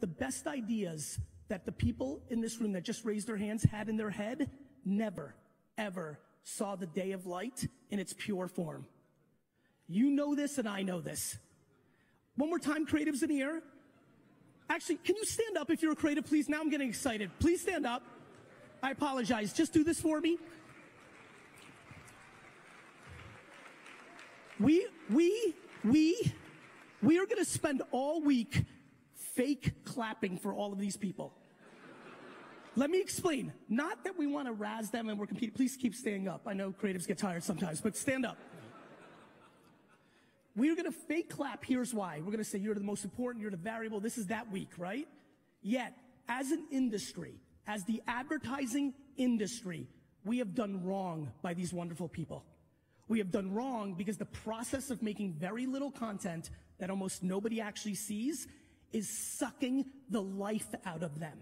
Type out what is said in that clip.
The best ideas that the people in this room that just raised their hands had in their head never, ever saw the day of light in its pure form. You know this and I know this. One more time, creatives in here. Actually, can you stand up if you're a creative, please? Now I'm getting excited. Please stand up. I apologize. Just do this for me. We, we, we, we are going to spend all week fake clapping for all of these people. Let me explain. Not that we want to razz them and we're competing. Please keep standing up. I know creatives get tired sometimes, but stand up. We're going to fake clap. Here's why. We're going to say you're the most important, you're the variable. This is that week, right? Yet, as an industry, as the advertising industry, we have done wrong by these wonderful people. We have done wrong because the process of making very little content that almost nobody actually sees is sucking the life out of them.